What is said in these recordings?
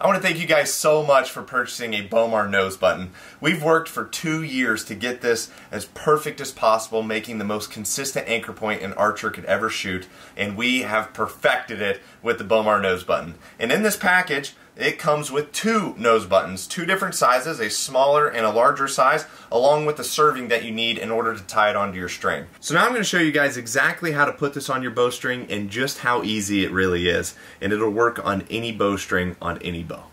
I want to thank you guys so much for purchasing a Bowmar nose button. We've worked for two years to get this as perfect as possible, making the most consistent anchor point an archer could ever shoot, and we have perfected it with the Bowmar nose button. And in this package, it comes with two nose buttons, two different sizes, a smaller and a larger size, along with the serving that you need in order to tie it onto your string. So now I'm going to show you guys exactly how to put this on your bowstring and just how easy it really is. And it'll work on any bowstring on any bow.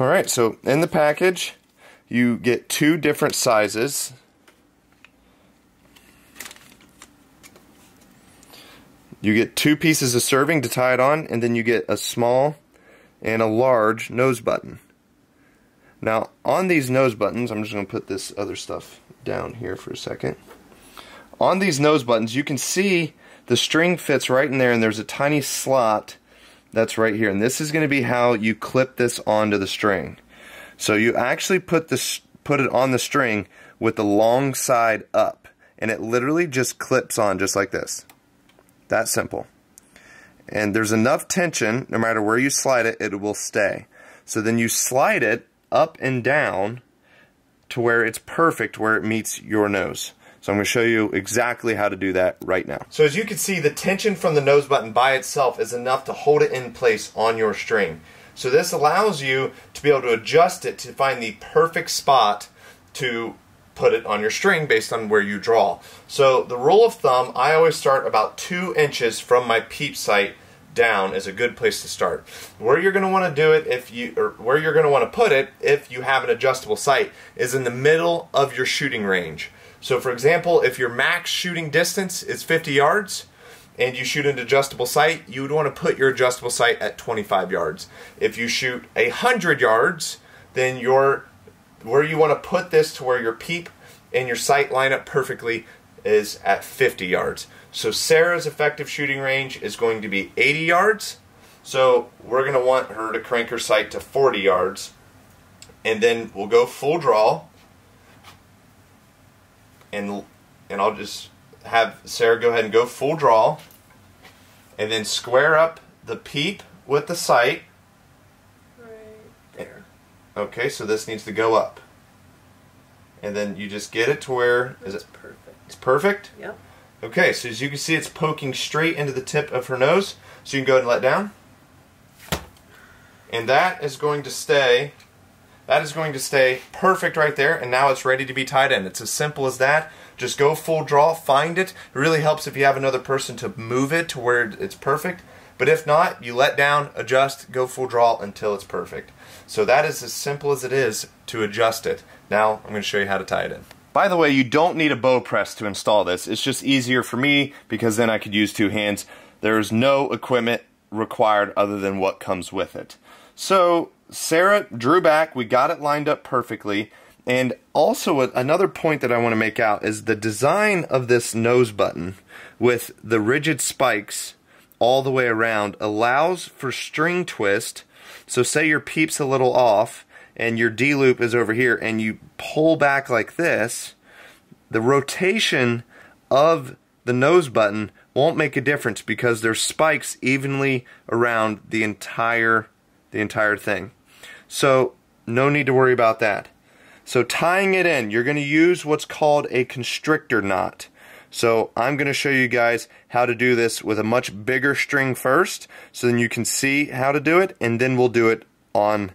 Alright, so in the package, you get two different sizes. You get two pieces of serving to tie it on, and then you get a small and a large nose button. Now, on these nose buttons, I'm just going to put this other stuff down here for a second. On these nose buttons, you can see the string fits right in there, and there's a tiny slot that's right here. And this is going to be how you clip this onto the string. So you actually put this put it on the string with the long side up, and it literally just clips on just like this. That simple and there's enough tension, no matter where you slide it, it will stay. So then you slide it up and down to where it's perfect, where it meets your nose. So I'm going to show you exactly how to do that right now. So as you can see, the tension from the nose button by itself is enough to hold it in place on your string. So this allows you to be able to adjust it to find the perfect spot to put it on your string based on where you draw. So the rule of thumb, I always start about two inches from my peep sight down is a good place to start. Where you're going to want to do it if you or where you're going to want to put it if you have an adjustable sight is in the middle of your shooting range. So for example, if your max shooting distance is 50 yards and you shoot an adjustable sight, you would want to put your adjustable sight at 25 yards. If you shoot 100 yards, then your where you want to put this to where your peep and your sight line up perfectly is at 50 yards. So Sarah's effective shooting range is going to be 80 yards. So we're going to want her to crank her sight to 40 yards. And then we'll go full draw. And, and I'll just have Sarah go ahead and go full draw. And then square up the peep with the sight Okay, so this needs to go up. And then you just get it to where is it perfect? It's perfect? Yep. Okay, so as you can see it's poking straight into the tip of her nose. So you can go ahead and let down. And that is going to stay that is going to stay perfect right there and now it's ready to be tied in. It's as simple as that. Just go full draw, find it. It really helps if you have another person to move it to where it's perfect. But if not, you let down, adjust, go full draw until it's perfect. So that is as simple as it is to adjust it. Now I'm going to show you how to tie it in. By the way, you don't need a bow press to install this. It's just easier for me because then I could use two hands. There's no equipment required other than what comes with it. So Sarah drew back. We got it lined up perfectly. And also another point that I want to make out is the design of this nose button with the rigid spikes all the way around allows for string twist so say your peep's a little off and your D loop is over here and you pull back like this, the rotation of the nose button won't make a difference because there's spikes evenly around the entire the entire thing. So no need to worry about that. So tying it in, you're going to use what's called a constrictor knot. So I'm going to show you guys how to do this with a much bigger string first so then you can see how to do it and then we'll do it on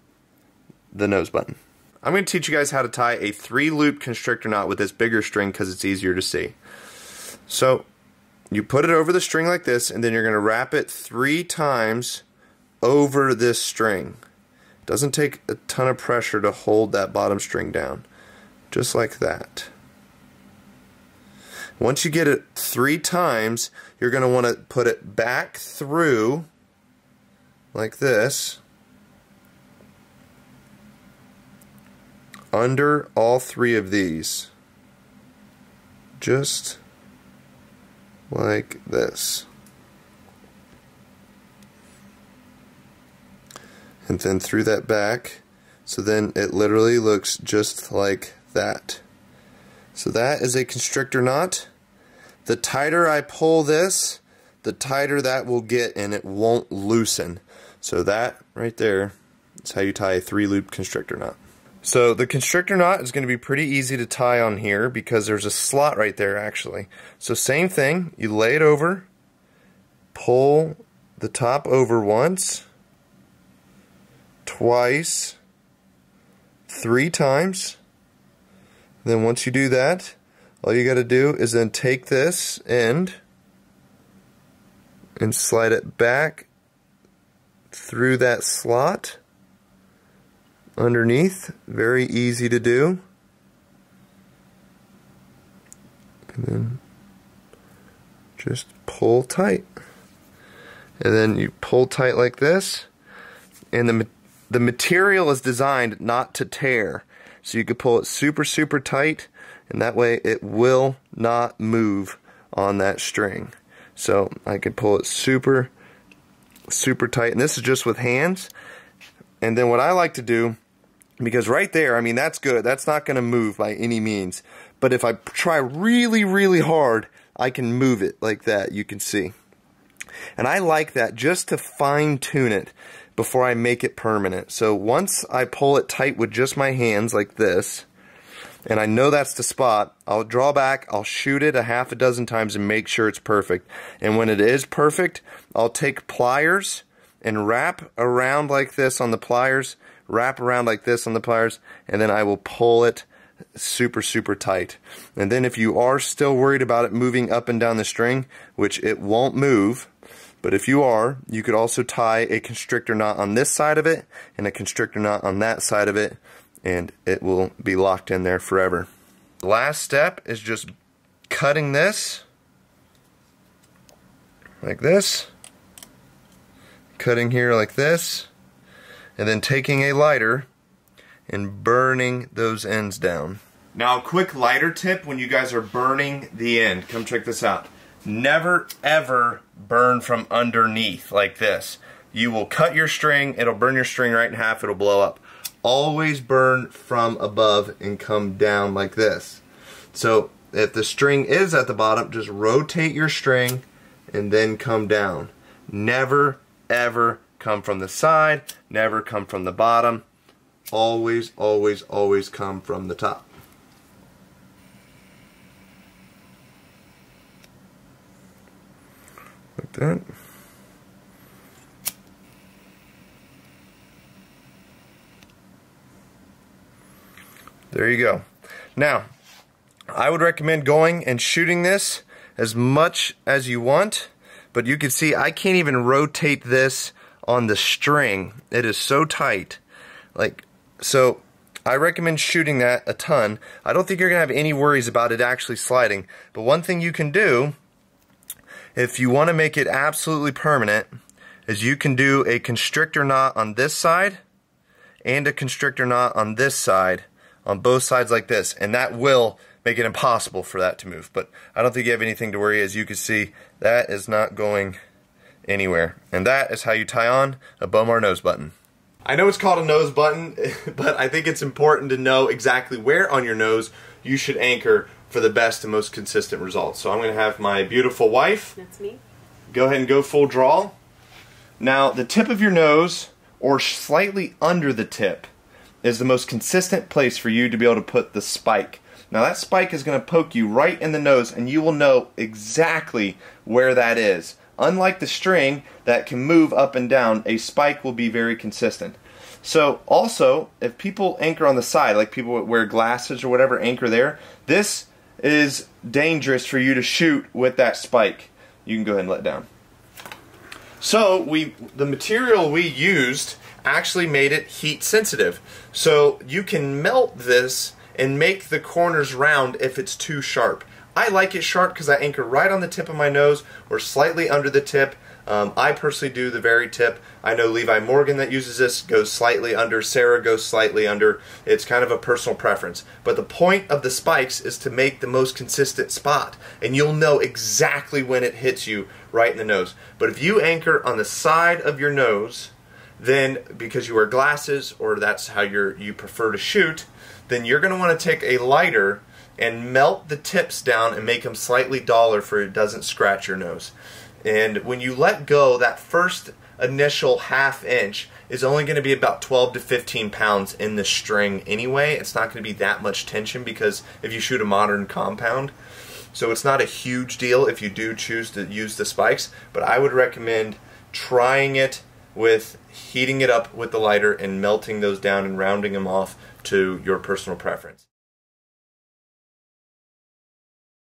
the nose button. I'm going to teach you guys how to tie a three loop constrictor knot with this bigger string because it's easier to see. So you put it over the string like this and then you're going to wrap it three times over this string. Doesn't take a ton of pressure to hold that bottom string down. Just like that. Once you get it three times, you're going to want to put it back through like this under all three of these. Just like this. And then through that back, so then it literally looks just like that. So that is a constrictor knot. The tighter I pull this, the tighter that will get and it won't loosen. So that right there is how you tie a three loop constrictor knot. So the constrictor knot is going to be pretty easy to tie on here because there's a slot right there actually. So same thing, you lay it over, pull the top over once, twice, three times. Then once you do that, all you got to do is then take this end and slide it back through that slot underneath. Very easy to do. And then just pull tight. And then you pull tight like this. And the, the material is designed not to tear. So you could pull it super, super tight. And that way it will not move on that string. So I can pull it super, super tight. And this is just with hands. And then what I like to do, because right there, I mean, that's good. That's not going to move by any means. But if I try really, really hard, I can move it like that, you can see. And I like that just to fine tune it before I make it permanent. So once I pull it tight with just my hands like this, and I know that's the spot, I'll draw back, I'll shoot it a half a dozen times and make sure it's perfect. And when it is perfect, I'll take pliers and wrap around like this on the pliers, wrap around like this on the pliers, and then I will pull it super, super tight. And then if you are still worried about it moving up and down the string, which it won't move, but if you are, you could also tie a constrictor knot on this side of it and a constrictor knot on that side of it and it will be locked in there forever. The last step is just cutting this like this, cutting here like this, and then taking a lighter and burning those ends down. Now a quick lighter tip when you guys are burning the end. Come check this out. Never ever burn from underneath like this. You will cut your string, it'll burn your string right in half, it'll blow up always burn from above and come down like this. So if the string is at the bottom, just rotate your string and then come down. Never, ever come from the side, never come from the bottom. Always, always, always come from the top. That. There you go. Now, I would recommend going and shooting this as much as you want, but you can see I can't even rotate this on the string. It is so tight. Like, so I recommend shooting that a ton. I don't think you're going to have any worries about it actually sliding, but one thing you can do, if you want to make it absolutely permanent, is you can do a constrictor knot on this side and a constrictor knot on this side on both sides like this, and that will make it impossible for that to move. But I don't think you have anything to worry. As you can see, that is not going anywhere. And that is how you tie on a Bowmar nose button. I know it's called a nose button, but I think it's important to know exactly where on your nose you should anchor for the best and most consistent results. So I'm going to have my beautiful wife. That's me. Go ahead and go full draw. Now, the tip of your nose, or slightly under the tip, is the most consistent place for you to be able to put the spike. Now that spike is going to poke you right in the nose and you will know exactly where that is. Unlike the string that can move up and down, a spike will be very consistent. So also, if people anchor on the side, like people wear glasses or whatever, anchor there, this is dangerous for you to shoot with that spike. You can go ahead and let down. So we, the material we used actually made it heat sensitive. So you can melt this and make the corners round if it's too sharp. I like it sharp because I anchor right on the tip of my nose or slightly under the tip. Um, I personally do the very tip. I know Levi Morgan that uses this goes slightly under. Sarah goes slightly under. It's kind of a personal preference. But the point of the spikes is to make the most consistent spot. And you'll know exactly when it hits you right in the nose. But if you anchor on the side of your nose, then because you wear glasses or that's how you you prefer to shoot, then you're going to want to take a lighter and melt the tips down and make them slightly duller for it doesn't scratch your nose. And when you let go, that first initial half inch is only going to be about 12 to 15 pounds in the string anyway. It's not going to be that much tension because if you shoot a modern compound, so it's not a huge deal if you do choose to use the spikes, but I would recommend trying it with heating it up with the lighter and melting those down and rounding them off to your personal preference.